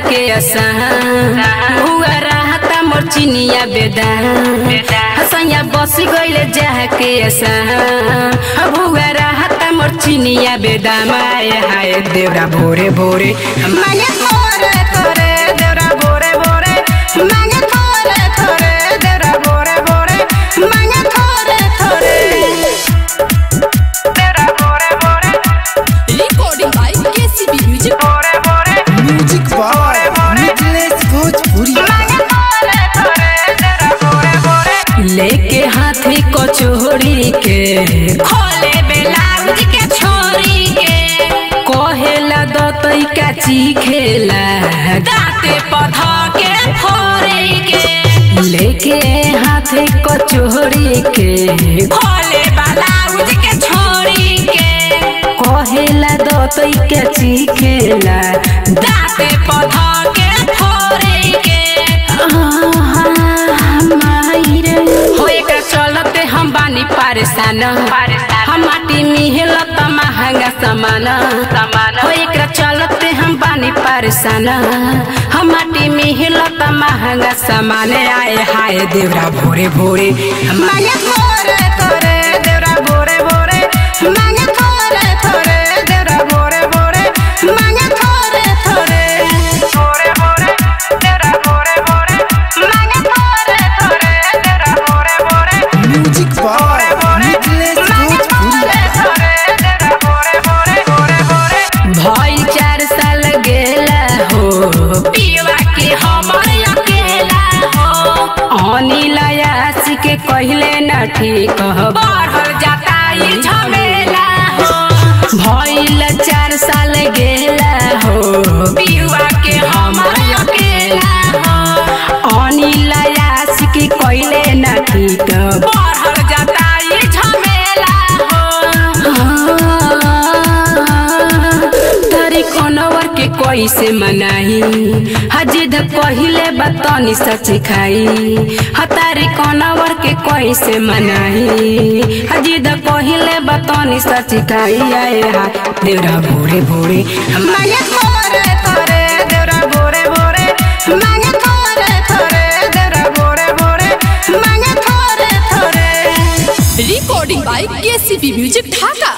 के रहता, मोर चिनिया बेदा। हसैया गईले जाके रहता, मोर चिनिया बेदा। माय हाय देवरा भोरे भोरे। मांगे मोर करे, देवरा भोरे भोरे। मांगे लेके हाथी को खोले बेलाउज के छोरी के कहेला दतई का चीखेला दाते पधा के फोरी के लेके हाथी को चोरी के खोले बेलाउज के छोरी के कहेला दतई के चीखेला दाते पधा के परेशान हम माटी मिहिल त महँगा समान हो एकरा चलते हम बानी परेशान हम माटी मिहिल त महँगा समान आए हाय देवरा भोरे भोरे मांगे थोरे थोरे पियवा के हमर हो के कहले न बढ़ल जाता ई झमेला हो भइल के कैसे मनाही हजिद कहिले बतनी सच खाई। हतारी कोनवर के कैसे मनाही? हजिद कहिले बतनी सच खाई। आए हा देवरा भोरे भोरे। मांगे थोरे थोरे देवरा भोरे भोरे। मांगे थोरे थोरे देवरा भोरे भोरे। मांगे थोरे थोरे। Recording by KCB Music Dhaka.